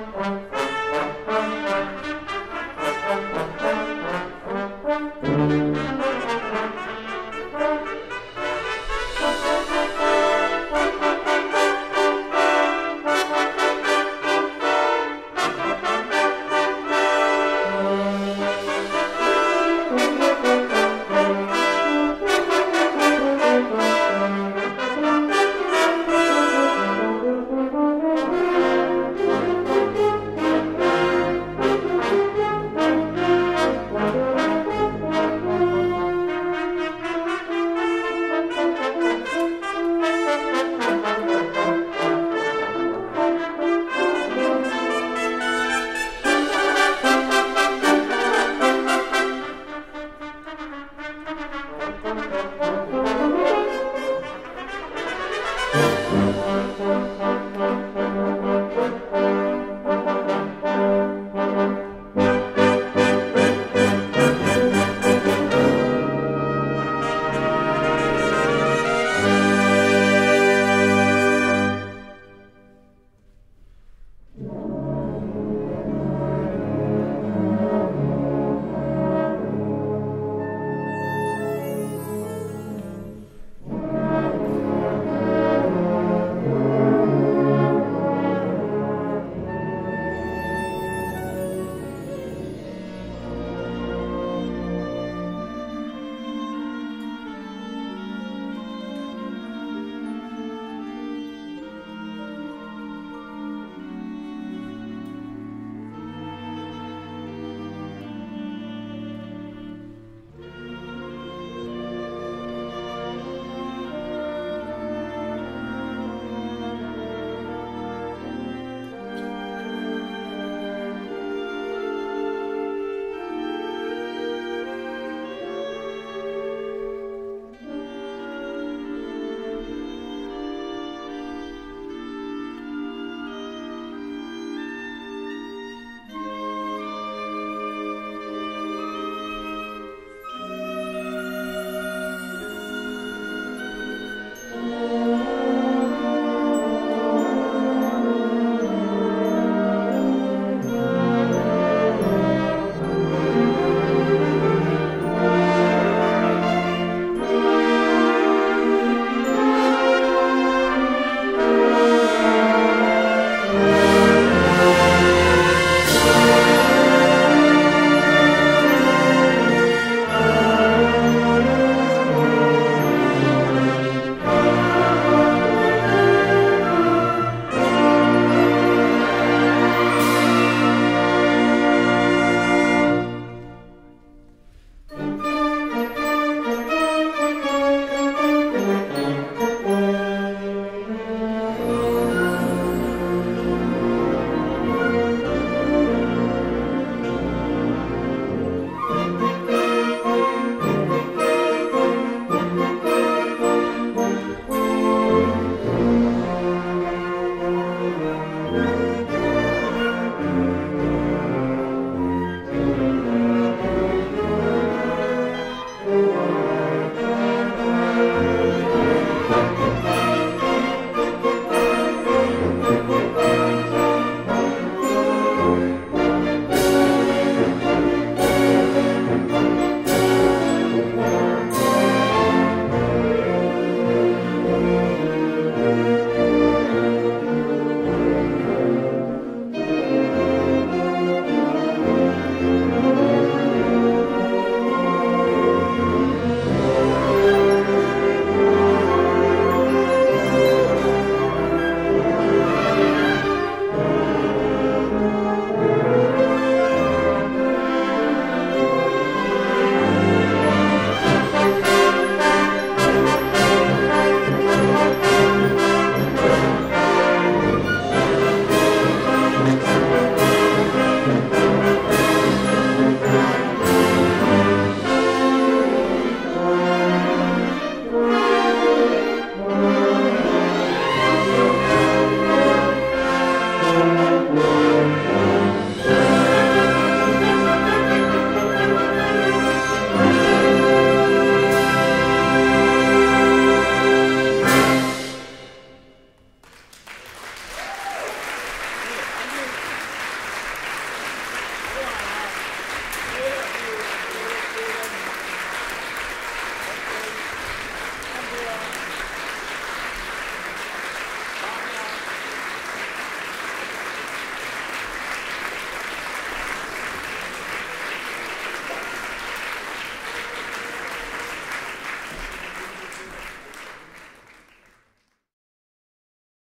Música